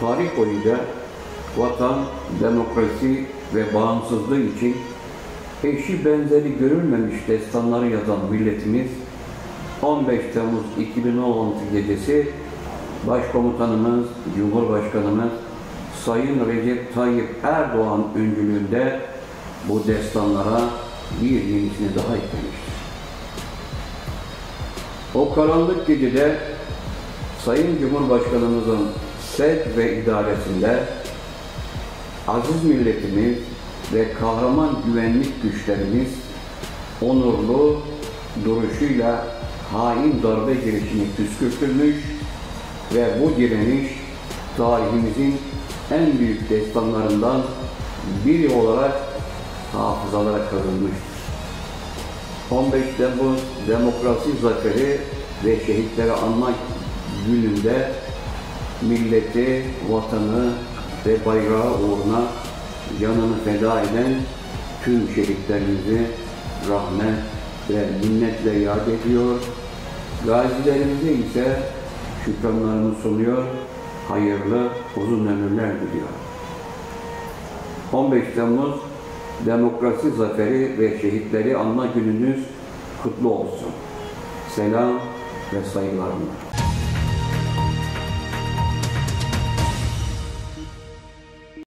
tarih boyunca vatan, demokrasi ve bağımsızlığı için eşi benzeri görülmemiş destanları yazan milletimiz 15 Temmuz 2016 gecesi Başkomutanımız, Cumhurbaşkanımız Sayın Recep Tayyip Erdoğan öncülüğünde bu destanlara bir yenisini daha eklemiştir. O karanlık gecede Sayın Cumhurbaşkanımızın sevk ve idaresinde aziz milletimiz ve kahraman güvenlik güçlerimiz onurlu duruşuyla hain darbe girişini püskürtülmüş ve bu direniş tarihimizin en büyük destanlarından biri olarak hafızalara kazınmıştır. 15 Temmuz Demokrasi Zaferi ve Şehitleri Anma Günü'nde milleti, vatanı ve bayrağı uğruna canını feda eden tüm şehitlerimizi rahmet ve minnetle yad ediyor. Gazilerimize ise şükranlarını sunuyor, hayırlı uzun ömürler diliyor. 15 Temmuz Demokrasi Zaferi ve Şehitleri Anma Gününüz kutlu olsun. Selam ve saygılarımla.